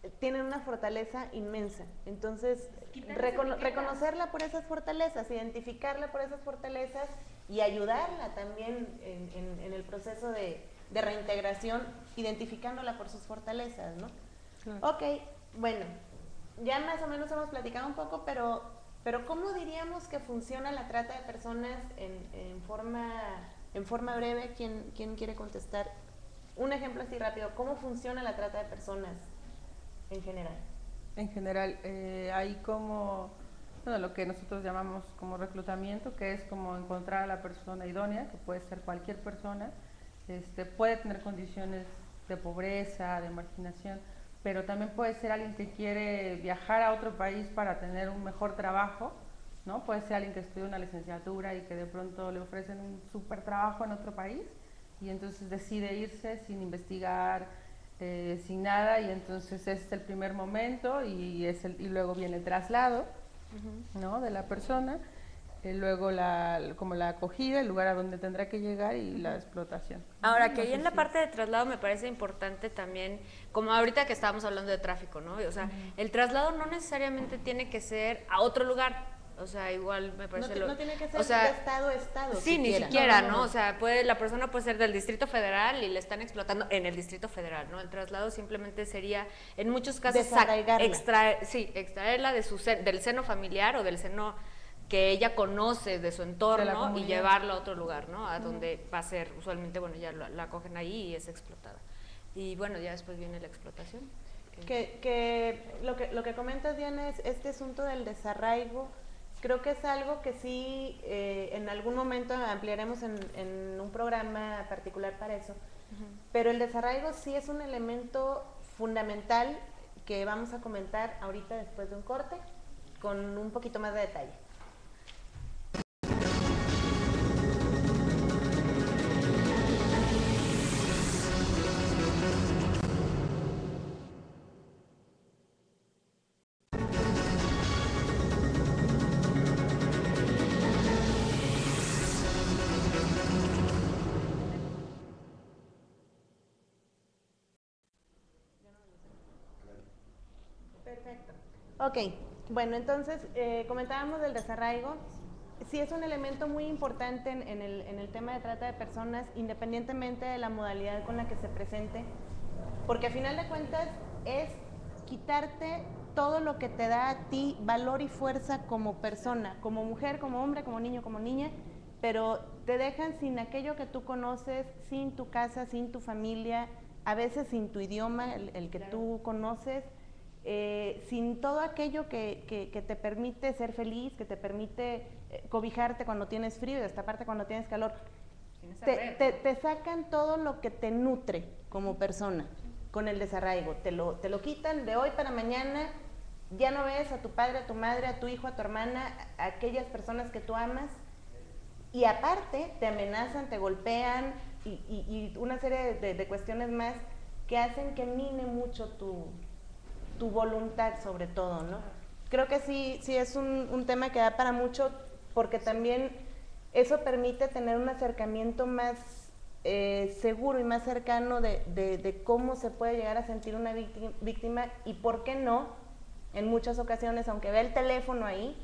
eh, tienen una fortaleza inmensa. Entonces, recono- reconocerla por esas fortalezas, identificarla por esas fortalezas y ayudarla también en, en- en el proceso de, de reintegración, identificándola por sus fortalezas, ¿no? Claro. Ok, bueno, ya más o menos hemos platicado un poco, pero, pero ¿cómo diríamos que funciona la trata de personas en, en forma, en forma breve? ¿Quién, ¿Quién quiere contestar? Un ejemplo así rápido, ¿cómo funciona la trata de personas en general? En general, eh, hay como, bueno, lo que nosotros llamamos como reclutamiento, que es como encontrar a la persona idónea, que puede ser cualquier persona, este, puede tener condiciones de pobreza, de marginación, pero también puede ser alguien que quiere viajar a otro país para tener un mejor trabajo ¿no? Puede ser alguien que estudia una licenciatura y que de pronto le ofrecen un súper trabajo en otro país y entonces decide irse sin investigar, eh, sin nada y entonces es el primer momento y, es el, y luego viene el traslado ¿no? de la persona, eh, luego la, como la acogida, el lugar a donde tendrá que llegar y la explotación. Ahora, que ahí en la parte de traslado me parece importante también, como ahorita que estábamos hablando de tráfico, ¿no? O sea, el traslado no necesariamente tiene que ser a otro lugar, o sea, igual me parece... No, no tiene que ser o sea, de estado a estado. Sí, ni siquiera, ¿no? O sea, puede, la persona puede ser del Distrito Federal y le están explotando en el Distrito Federal, ¿no? El traslado simplemente sería, en muchos casos, extraer, sí, extraerla de su del seno familiar o del seno que ella conoce de su entorno y llevarla a otro lugar, ¿no? A donde va a ser, usualmente, bueno, ya la, la cogen ahí y es explotada. Y bueno, ya después viene la explotación. que- Que, que lo que lo que comentas Diana es este asunto del desarraigo creo que es algo que sí eh, en algún momento ampliaremos en, en un programa particular para eso. Pero el desarraigo sí es un elemento fundamental que vamos a comentar ahorita después de un corte con un poquito más de detalle Ok, bueno, entonces eh, comentábamos del desarraigo. Sí es un elemento muy importante en, en el, en el tema de trata de personas, independientemente de la modalidad con la que se presente, porque a final de cuentas es quitarte todo lo que te da a ti valor y fuerza como persona, como mujer, como hombre, como niño, como niña, pero te dejan sin aquello que tú conoces, sin tu casa, sin tu familia, a veces sin tu idioma, el, el que tú conoces, eh, sin todo aquello que, que- que te permite ser feliz, que te permite eh, cobijarte cuando tienes frío y destaparte cuando tienes calor. Te, te- te sacan todo lo que te nutre como persona con el desarraigo. Te lo, te lo quitan de hoy para mañana. Ya no ves a tu padre, a tu madre, a tu hijo, a tu hermana, a aquellas personas que tú amas. Y aparte te amenazan, te golpean y, y- y una serie de, de- de cuestiones más que hacen que mine mucho tu, tu voluntad sobre todo, ¿no? Creo que sí, sí es un, un tema que da para mucho porque también eso permite tener un acercamiento más eh, seguro y más cercano de, de- de cómo se puede llegar a sentir una vícti- víctima y por qué no, en muchas ocasiones, aunque vea el teléfono ahí,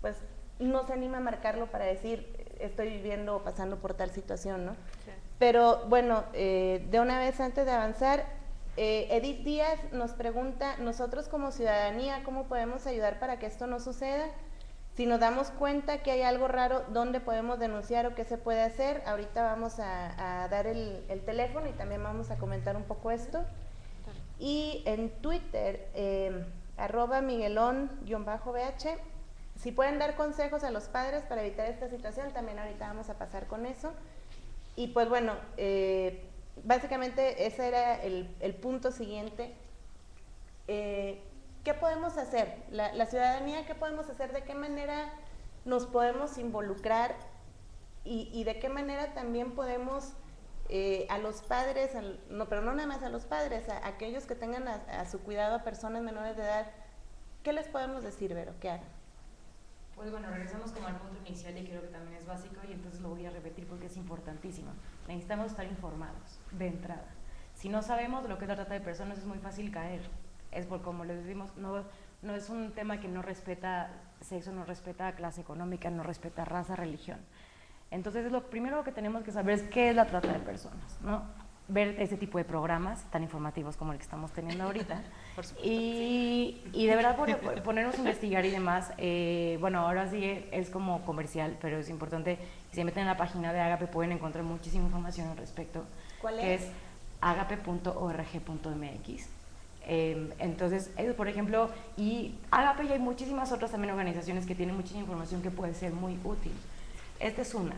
pues no se anima a marcarlo para decir estoy viviendo o pasando por tal situación, ¿no? Pero bueno, eh, de una vez antes de avanzar, eh, Edith Díaz nos pregunta, nosotros como ciudadanía, ¿cómo podemos ayudar para que esto no suceda? Si nos damos cuenta que hay algo raro, ¿dónde podemos denunciar o qué se puede hacer? Ahorita vamos a, dar el, el teléfono y también vamos a comentar un poco esto. Y en Twitter, eh, arroba miguelón-bh, si pueden dar consejos a los padres para evitar esta situación, también ahorita vamos a pasar con eso. Y pues bueno, eh, básicamente ese era el, el punto siguiente. Eh, ¿Qué podemos hacer? La, ciudadanía, ¿qué podemos hacer? ¿De qué manera nos podemos involucrar? Y, y de qué manera también podemos eh, a los padres, no, pero no nada más a los padres, a, a aquellos que tengan a, a su cuidado a personas menores de edad, ¿qué les podemos decir, Vero? ¿Qué hagan? Pues bueno, regresamos como al punto inicial y creo que también es básico y entonces lo voy a repetir porque es importantísimo. Necesitamos estar informados de entrada. Si no sabemos lo que es la trata de personas es muy fácil caer. Es por como les decimos, no, no es un tema que no respeta sexo, no respeta clase económica, no respeta raza, religión. Entonces lo primero que tenemos que saber es qué es la trata de personas, ¿no? Ver ese tipo de programas tan informativos como el que estamos teniendo ahorita. (laughs) y, y de verdad por- por- ponernos a investigar y demás. eh, bueno, ahora sí es como comercial, pero es importante. Si se meten en la página de Agape pueden encontrar muchísima información al respecto. ¿Cuál que es? es agape.org.mx. Eh, entonces, eso por ejemplo, y Agape y hay muchísimas otras también organizaciones que tienen muchísima información que puede ser muy útil. Esta es una.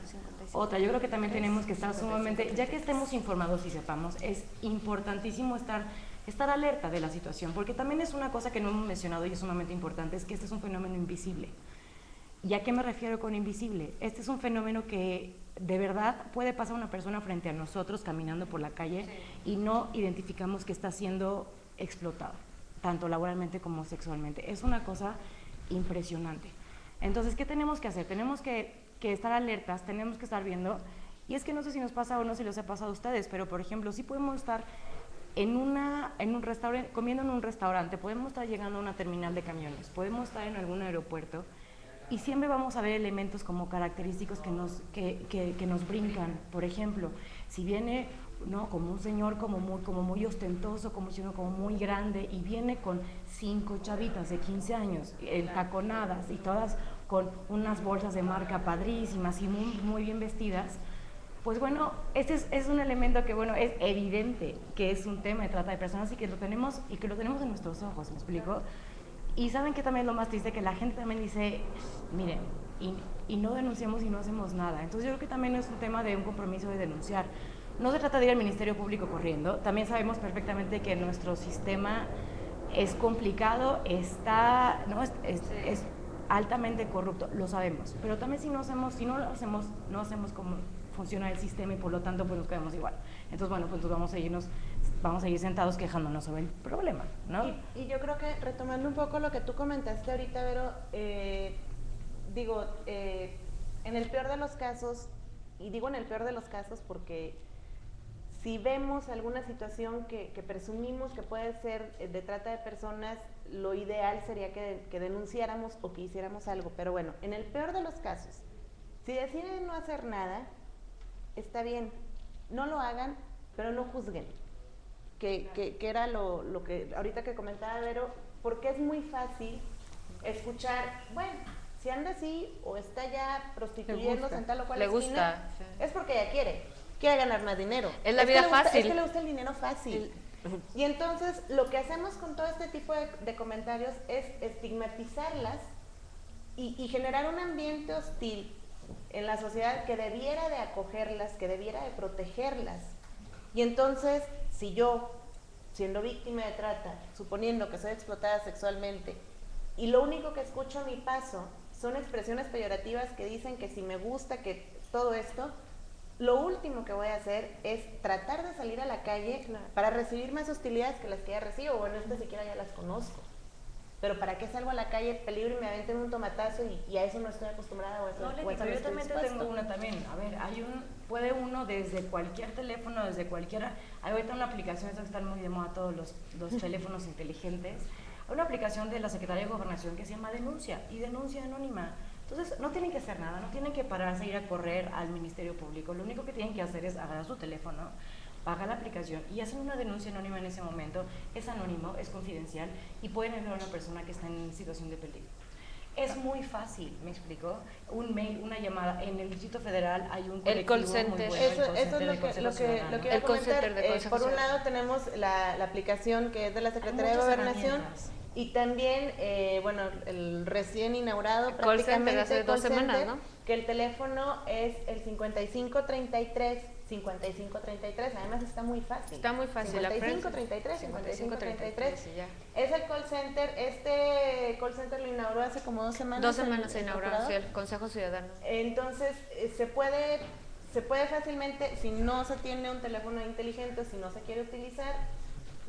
Otra, yo creo que también tenemos que estar sumamente, ya que estemos informados y sepamos, es importantísimo estar, estar alerta de la situación, porque también es una cosa que no hemos mencionado y es sumamente importante, es que este es un fenómeno invisible. ¿Y a qué me refiero con invisible? Este es un fenómeno que de verdad puede pasar una persona frente a nosotros caminando por la calle y no identificamos que está siendo explotado, tanto laboralmente como sexualmente. Es una cosa impresionante. Entonces, ¿qué tenemos que hacer? Tenemos que, que estar alertas, tenemos que estar viendo, y es que no sé si nos pasa o no, si les ha pasado a ustedes, pero por ejemplo, sí podemos estar en, una, en un restaurante, comiendo en un restaurante, podemos estar llegando a una terminal de camiones, podemos estar en algún aeropuerto y siempre vamos a ver elementos como característicos que nos, que, que, que nos brincan. Por ejemplo, si viene no, como un señor como muy, como muy ostentoso, como, como muy grande, y viene con cinco chavitas de 15 años, taconadas y todas con unas bolsas de marca padrísimas y muy, muy bien vestidas, pues bueno, este es, es, un elemento que bueno, es evidente que es un tema de trata de personas y que lo tenemos, y que lo tenemos en nuestros ojos, ¿me explico? Y saben que también es lo más triste, que la gente también dice, miren, y, y no denunciamos y no hacemos nada. Entonces yo creo que también es un tema de un compromiso de denunciar. No se trata de ir al Ministerio Público corriendo, también sabemos perfectamente que nuestro sistema es complicado, está, no, es, es, es altamente corrupto, lo sabemos, pero también si no hacemos, si no lo hacemos, no hacemos como funciona el sistema y por lo tanto pues nos quedamos igual. Entonces, bueno, pues vamos a irnos, vamos a ir sentados quejándonos sobre el problema, ¿no? Y, yo creo que retomando un poco lo que tú comentaste ahorita, Vero, eh, digo, eh, en el peor de los casos, y digo en el peor de los casos porque si vemos alguna situación que, que presumimos que puede ser de trata de personas, lo ideal sería que, que denunciáramos o que hiciéramos algo. Pero bueno, en el peor de los casos, si deciden no hacer nada, está bien, no lo hagan, pero no juzguen. Que, que, que era lo, lo, que ahorita que comentaba Vero, porque es muy fácil escuchar, bueno, si anda así o está ya prostituyéndose en tal o cual Le esquina, gusta, sí. es porque ella quiere, quiere ganar más dinero. Es la vida le gusta- fácil. es que le gusta el dinero fácil. (laughs) Y entonces lo que hacemos con todo este tipo de, comentarios es estigmatizarlas y, y generar un ambiente hostil en la sociedad que debiera de acogerlas, que debiera de protegerlas. Y entonces, si yo, siendo víctima de trata, suponiendo que soy explotada sexualmente, y lo único que escucho a mi paso son expresiones peyorativas que dicen que si me gusta, que todo esto, lo último que voy a hacer es tratar de salir a la calle para recibir más hostilidades que las que ya recibo. Bueno, estas siquiera ya las conozco. Pero ¿para qué salgo a la calle, peligro y me aventen un tomatazo y, y a eso no estoy acostumbrada o eso, No, Leti, eso pero yo también te tengo una también. A ver, hay un, puede uno desde cualquier teléfono, desde cualquiera, hay ahorita una aplicación, esas que están muy de moda todos los, los teléfonos inteligentes, hay una aplicación de la Secretaría de Gobernación que se llama Denuncia y Denuncia Anónima. Entonces, no tienen que hacer nada, no tienen que pararse, ir a correr al Ministerio Público, lo único que tienen que hacer es agarrar su teléfono, pagar la aplicación y hacen una denuncia anónima en ese momento, es anónimo, es confidencial y pueden ayudar a una persona que está en situación de peligro. Es muy fácil, me explico. Un mail, una llamada. En el Distrito Federal hay un El call colectivo muy center. bueno, el Eso, call eso center es lo que, lo que, lo que iba a El call comentar. center de Eh, por un lado tenemos la, la aplicación que es de la Secretaría de Gobernación. Y también, eh, bueno, el recién inaugurado El call center prácticamente dos semanas, center, ¿no? que el teléfono es el 5533 5533, además está muy fácil. Está muy fácil. la prensa. 5533 5533 y ya. Es el call center, este call center lo inauguró hace como dos semanas. Dos el- semanas se inauguró sí, el Consejo Ciudadano. Entonces, eh, se puede, se puede fácilmente, si no se tiene un teléfono inteligente, si no se quiere utilizar,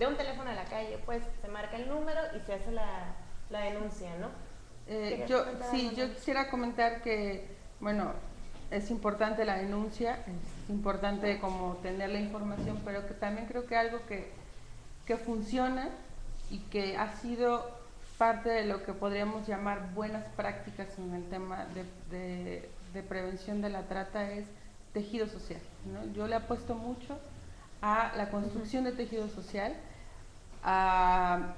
de un teléfono a la calle, pues se marca el número y se hace la, la denuncia, ¿no? Eh, ¿Querías yo, sí, algo yo quisiera comentar que, bueno, es importante la denuncia, es importante como tener la información, pero que también creo que algo que, que funciona y que ha sido parte de lo que podríamos llamar buenas prácticas en el tema de, de- de prevención de la trata es tejido social. ¿no? Yo le apuesto mucho a la construcción de tejido social, a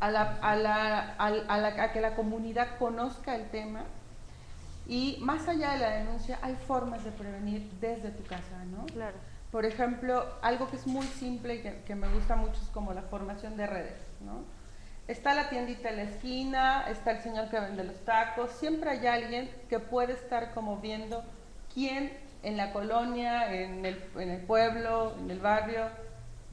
a, la, a, la, a la- a que la comunidad conozca el tema y más allá de la denuncia hay formas de prevenir desde tu casa, ¿no? Claro. Por ejemplo, algo que es muy simple y que, que me gusta mucho es como la formación de redes, ¿no? Está la tiendita en la esquina, está el señor que vende los tacos, siempre hay alguien que puede estar como viendo quién en la colonia, en el, en el pueblo, en el barrio,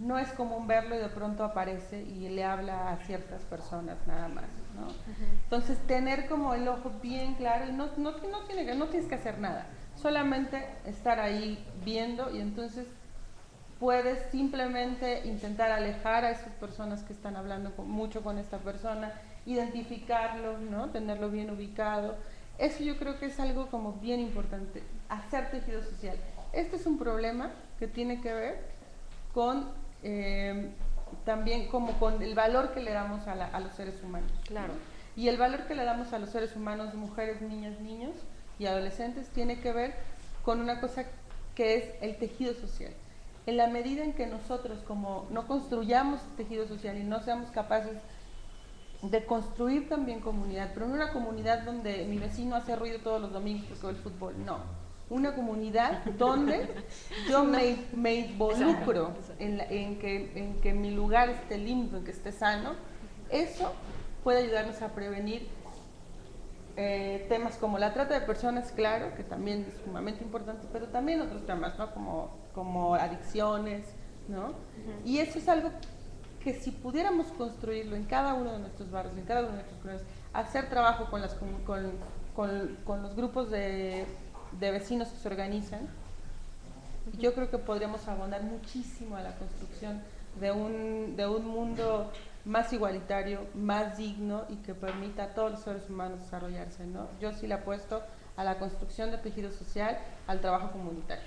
no es común verlo y de pronto aparece y le habla a ciertas personas nada más. ¿no? Entonces, tener como el ojo bien claro, y no, no, no, tiene, no tienes que hacer nada, solamente estar ahí viendo y entonces puedes simplemente intentar alejar a esas personas que están hablando mucho con esta persona, identificarlo, ¿no? tenerlo bien ubicado. Eso yo creo que es algo como bien importante, hacer tejido social. Este es un problema que tiene que ver con eh, también como con el valor que le damos a, los seres humanos. Claro. Y el valor que le damos a los seres humanos, mujeres, niñas, niños y adolescentes, tiene que ver con una cosa que es el tejido social. En la medida en que nosotros como no construyamos tejido social y no seamos capaces de construir también comunidad, pero no una comunidad donde mi vecino hace ruido todos los domingos porque el fútbol, no. Una comunidad donde yo me, me involucro en, en, que, en que mi lugar esté limpio, en que esté sano, eso puede ayudarnos a prevenir eh, temas como la trata de personas, claro, que también es sumamente importante, pero también otros temas, ¿no? Como, como adicciones, ¿no? Y eso es algo que si pudiéramos construirlo en cada uno de nuestros barrios, en cada uno de nuestros comunidades, hacer trabajo con, las, con, con, con los grupos de, de, vecinos que se organizan, yo creo que podríamos abonar muchísimo a la construcción de un, de un mundo más igualitario, más digno y que permita a todos los seres humanos desarrollarse. ¿no? Yo sí le apuesto a la construcción de tejido social, al trabajo comunitario.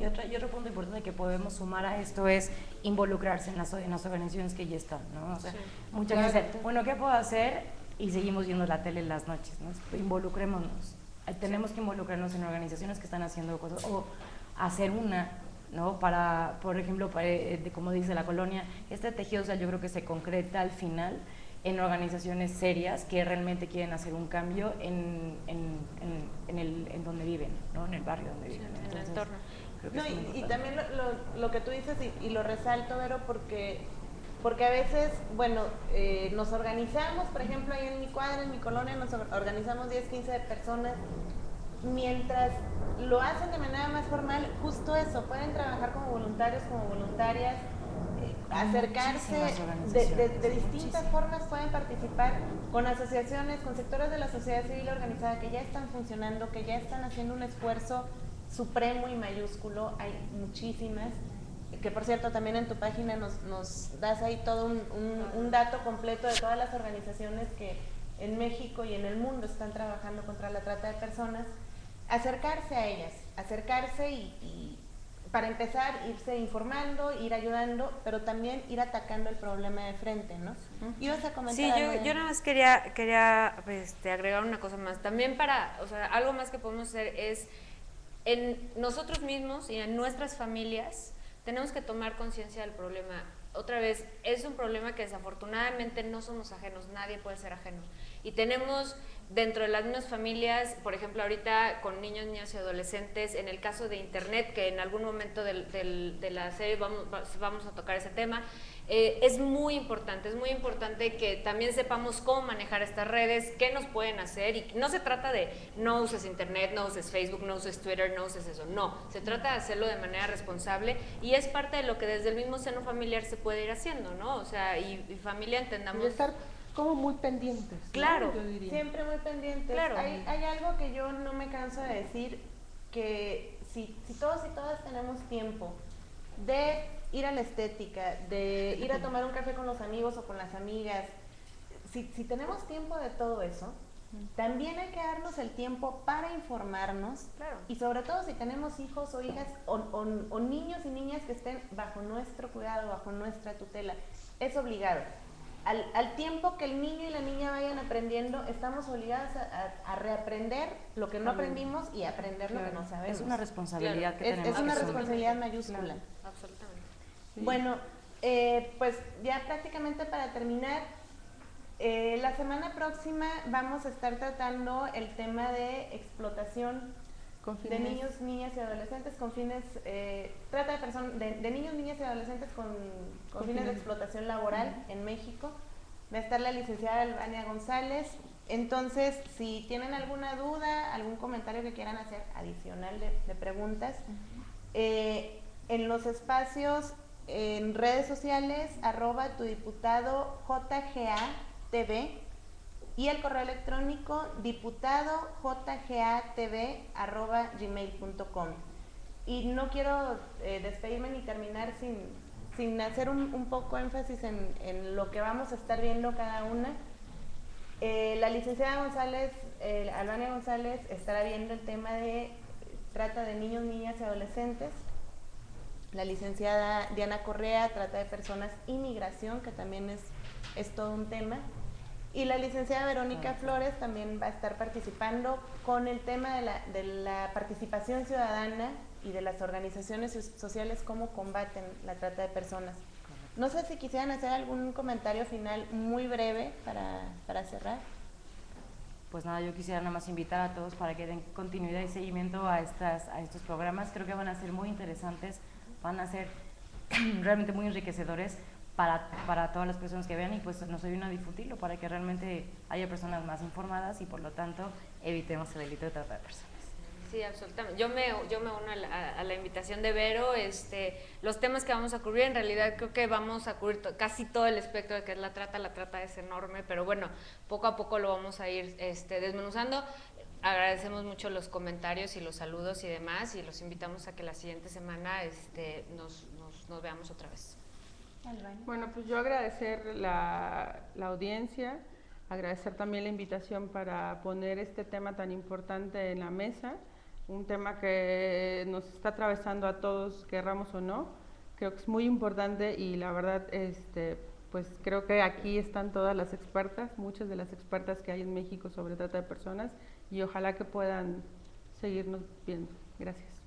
Y, otra, y otro punto importante que podemos sumar a esto es involucrarse en las, en las organizaciones que ya están, ¿no? O sea, muchas veces, bueno, ¿qué puedo hacer? Y seguimos viendo la tele en las noches, ¿no? Involucrémonos. Tenemos que involucrarnos en organizaciones que están haciendo cosas, o hacer una, ¿no? Para, por ejemplo, para, eh, como dice la colonia, este tejido, o sea, yo creo que se concreta al final en organizaciones serias que realmente quieren hacer un cambio en, en, en, el, en donde viven, ¿no? en el barrio donde viven. en el entorno. No, y, también lo, lo, que tú dices, y, lo resalto, Vero, porque, porque a veces, bueno, eh, nos organizamos, por ejemplo, ahí en mi cuadra, en mi colonia, nos organizamos 10, 15 personas, mientras lo hacen de manera más formal, justo eso, pueden trabajar como voluntarios, como voluntarias, eh, acercarse de, de, distintas formas, pueden participar con asociaciones, con sectores de la sociedad civil organizada que ya están funcionando, que ya están haciendo un esfuerzo supremo y mayúsculo, hay muchísimas, que por cierto también en tu página nos, nos das ahí todo un, un, dato completo de todas las organizaciones que en México y en el mundo están trabajando contra la trata de personas, acercarse a ellas, acercarse y, para empezar irse informando, ir ayudando, pero también ir atacando el problema de frente, ¿no? Ibas a comentar. Sí, yo, yo nada más quería, quería este, agregar una cosa más. También para, o sea, algo más que podemos hacer es en nosotros mismos y en nuestras familias tenemos que tomar conciencia del problema. Otra vez, es un problema que desafortunadamente no somos ajenos, nadie puede ser ajeno. Y tenemos dentro de las mismas familias, por ejemplo, ahorita con niños, niñas y adolescentes, en el caso de Internet, que en algún momento de la serie vamos, vamos a tocar ese tema, eh, es muy importante, es muy importante que también sepamos cómo manejar estas redes, qué nos pueden hacer y no se trata de no uses internet, no uses Facebook, no uses Twitter, no uses eso, no, se trata de hacerlo de manera responsable y es parte de lo que desde el mismo seno familiar se puede ir haciendo, ¿no? O sea, y, familia entendamos... Y estar como muy pendientes. Claro, siempre muy pendientes. Claro. Hay, hay algo que yo no me canso de decir, que si, si todos y todas tenemos tiempo de ir a la estética, de ir a tomar un café con los amigos o con las amigas, si, si tenemos tiempo de todo eso, también hay que darnos el tiempo para informarnos y sobre todo si tenemos hijos o hijas o, o, niños y niñas que estén bajo nuestro cuidado, bajo nuestra tutela. Es obligado. Al, al, tiempo que el niño y la niña vayan aprendiendo, estamos obligados a, reaprender lo que no aprendimos y aprender lo que no sabemos. Es una responsabilidad que tenemos. Es una responsabilidad mayúscula. Absolutamente. Bueno, eh, pues ya prácticamente para terminar, eh, la semana próxima vamos a estar tratando el tema de explotación de niños, niñas y adolescentes con fines, eh, trata de, personas, de, niños, niñas y adolescentes con, fines de explotación laboral en México. Va a estar la licenciada Albania González. Entonces, si tienen alguna duda, algún comentario que quieran hacer adicional de, preguntas, en los espacios en redes sociales, arroba tu diputado JGA y el correo electrónico diputadojgatv.gmail.com. Y no quiero eh, despedirme ni terminar sin, sin hacer un, un poco énfasis en, en, lo que vamos a estar viendo cada una. Eh, la licenciada González, eh, Albania González, estará viendo el tema de trata de niños, niñas y adolescentes. La licenciada Diana Correa trata de personas y migración, que también es, es todo un tema. Y la licenciada Verónica Flores también va a estar participando con el tema de la, de la participación ciudadana y de las organizaciones sociales, cómo combaten la trata de personas. No sé si quisieran hacer algún comentario final muy breve para, para cerrar. Pues nada, yo quisiera nada más invitar a todos para que den continuidad y seguimiento a, estas, a estos programas. Creo que van a ser muy interesantes, van a ser (clears throat) realmente muy enriquecedores para, para todas las personas que vean y pues nos ayuden a difundirlo para que realmente haya personas más informadas y por lo tanto evitemos el delito de trata de personas. Sí, absolutamente. Yo me, yo me uno a la, a la, invitación de Vero. Este, los temas que vamos a cubrir, en realidad creo que vamos a cubrir casi todo el espectro de que es la trata. La trata es enorme, pero bueno, poco a poco lo vamos a ir este, desmenuzando. Agradecemos mucho los comentarios y los saludos y demás y los invitamos a que la siguiente semana este, nos, nos, nos veamos otra vez. Bueno, pues yo agradecer la, la, audiencia, agradecer también la invitación para poner este tema tan importante en la mesa, un tema que nos está atravesando a todos, querramos o no. Creo que es muy importante y la verdad, este, pues creo que aquí están todas las expertas, muchas de las expertas que hay en México sobre trata de personas y ojalá que puedan seguirnos viendo. Gracias.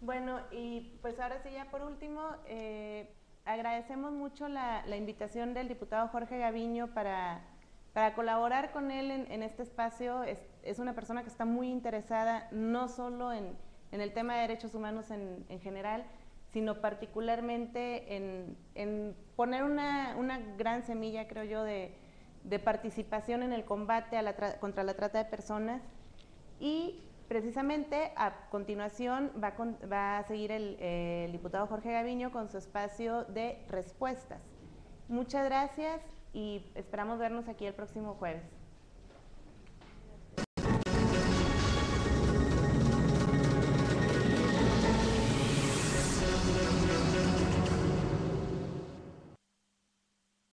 Bueno, y pues ahora sí, ya por último, eh, agradecemos mucho la, la, invitación del diputado Jorge Gaviño para, para colaborar con él en, en este espacio. Es, es, una persona que está muy interesada no solo en, en el tema de derechos humanos en, en general, sino particularmente en, en poner una, una, gran semilla, creo yo, de, de participación en el combate contra la trata de personas y Precisamente a continuación va, va a seguir el, eh, el, diputado Jorge Gaviño con su espacio de respuestas. Muchas gracias y esperamos vernos aquí el próximo jueves.